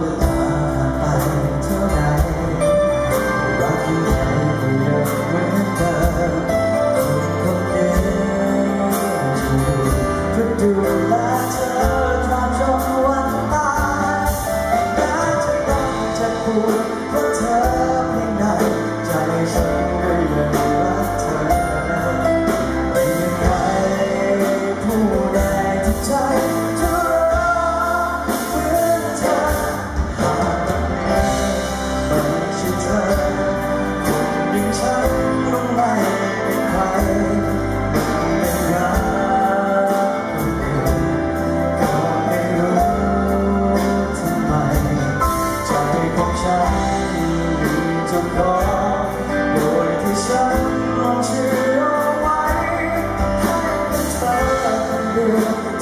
Lord, I pray.